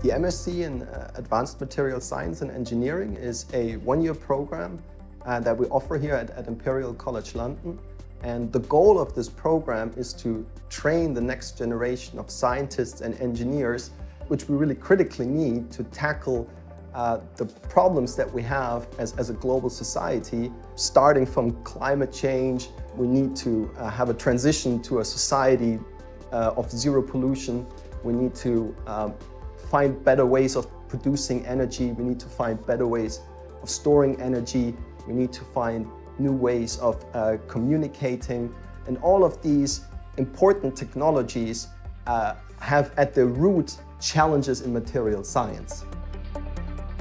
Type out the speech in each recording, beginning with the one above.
The MSc in uh, Advanced Material Science and Engineering is a one-year program uh, that we offer here at, at, Imperial College London. And the goal of this program is to train the next generation of scientists and engineers, which we really critically need to tackle uh, the problems that we have as, as a global society, starting from climate change, we need to uh, have a transition to a society uh, of zero pollution. We need to um, find better ways of producing energy. We need to find better ways of storing energy. We need to find new ways of uh, communicating. And all of these important technologies uh, have at their root challenges in material science.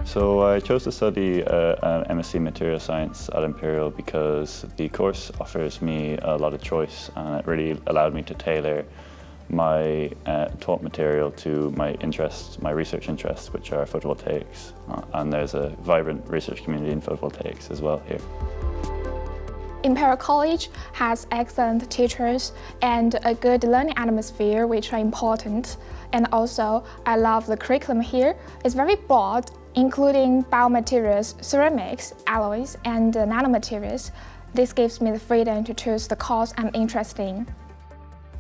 So I chose to study uh, MSc Material Science at Imperial because the course offers me a lot of choice and it really allowed me to tailor my uh, taught material to my interests, my research interests, which are photovoltaics. Uh, and there's a vibrant research community in photovoltaics as well here. Imperial College has excellent teachers and a good learning atmosphere, which are important. And also, I love the curriculum here. It's very broad, including biomaterials, ceramics, alloys, and nanomaterials. This gives me the freedom to choose the course I'm interested in.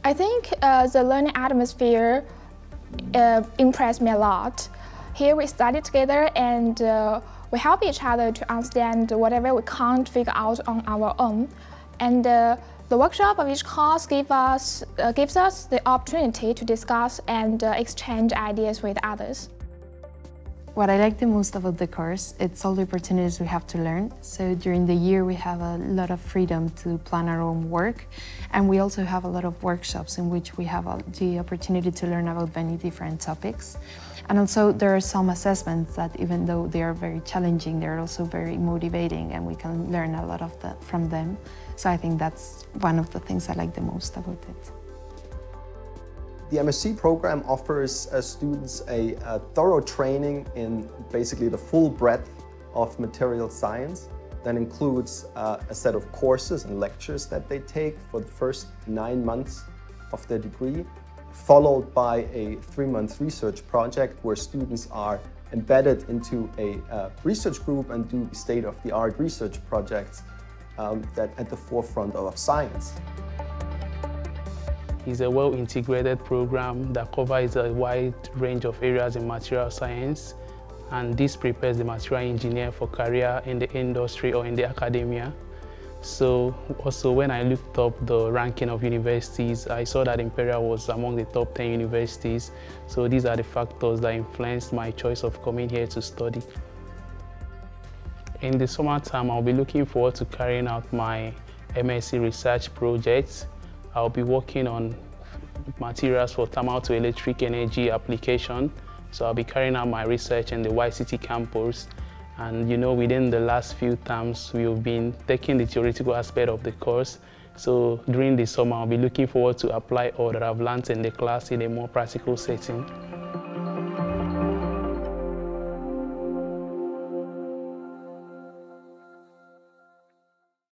I think uh, the learning atmosphere uh, impressed me a lot. Here we study together and uh, we help each other to understand whatever we can't figure out on our own. And uh, the workshop of each course give us, uh, gives us the opportunity to discuss and uh, exchange ideas with others. What I like the most about the course, it's all the opportunities we have to learn. So during the year we have a lot of freedom to plan our own work and we also have a lot of workshops in which we have the opportunity to learn about many different topics. And also there are some assessments that even though they are very challenging, they're also very motivating and we can learn a lot of from them. So I think that's one of the things I like the most about it. The MSc program offers uh, students a, a, thorough training in basically the full breadth of material science. That includes uh, a set of courses and lectures that they take for the first nine months of their degree, followed by a three-month research project where students are embedded into a uh, research group and do state-of-the-art research projects um, that at the forefront of science. It's a well-integrated program that covers a wide range of areas in material science and this prepares the material engineer for career in the industry or in the academia. So also when I looked up the ranking of universities, I saw that Imperial was among the top 10 universities. So these are the factors that influenced my choice of coming here to study. In the summertime, I'll be looking forward to carrying out my MSc research projects I'll be working on materials for thermal to electric energy application. So I'll be carrying out my research in the White City campus. And you know, within the last few terms, we've been taking the theoretical aspect of the course. So during the summer, I'll be looking forward to apply all that I've learned in the class in a more practical setting.